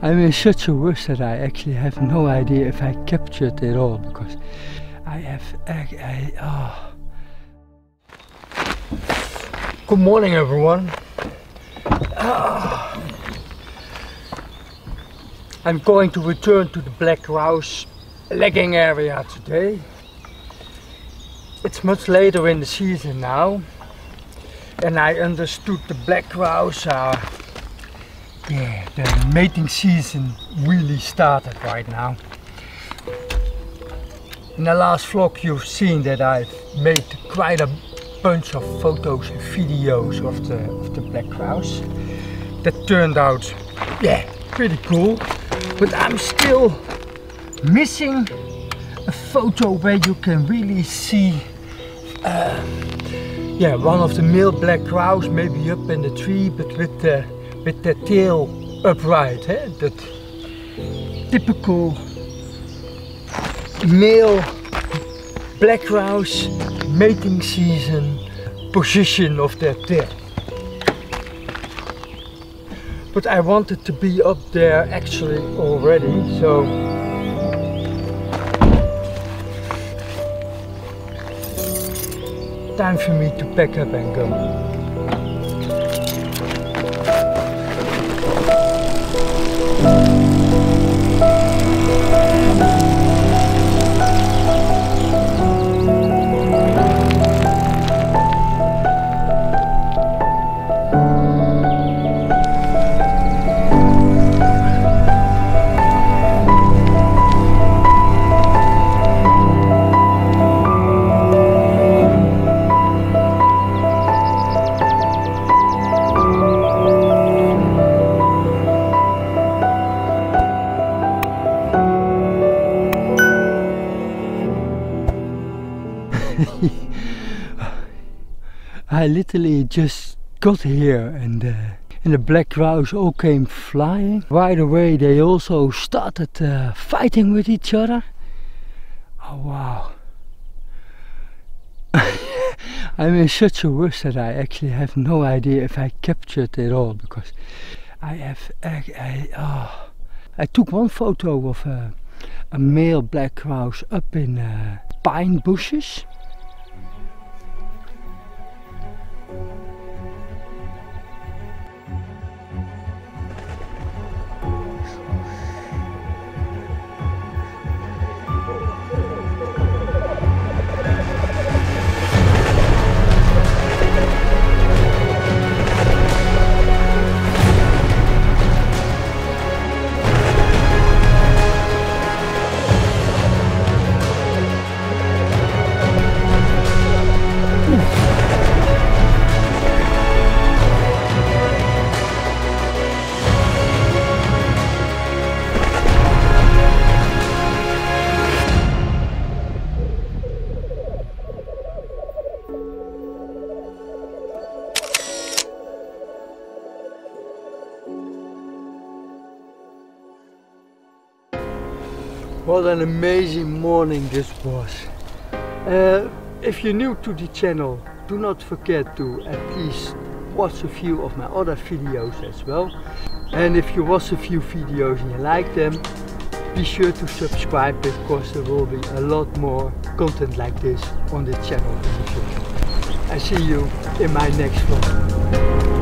I'm in such a rush that I actually have no idea if I captured it all because I have I, I oh. Good morning everyone. Ah. I'm going to return to the Black Grouse lekking area today. It's much later in the season now and I understood the Black Grouse are yeah, the mating season really started right now. In the last vlog you've seen that I've made quite a bunch of photos and videos of the, of the black grouse. That turned out, yeah, pretty cool. But I'm still missing a photo where you can really see uh, yeah, one of the male black grouse maybe up in the tree but with the with the tail upright. Eh? That typical male black grouse mating season position of their tail. But I wanted to be up there actually already, so time for me to pack up and go. I literally just got here and uh, and the black crows all came flying. Right away they also started uh, fighting with each other. Oh wow. I'm in such a rush that I actually have no idea if I captured it all because I have I, I, oh. I took one photo of a, a male black grouse up in uh, pine bushes What an amazing morning this was. Uh, if you're new to the channel, do not forget to at least watch a few of my other videos as well. And if you watch a few videos and you like them, be sure to subscribe because there will be a lot more content like this on the channel. I see you in my next vlog.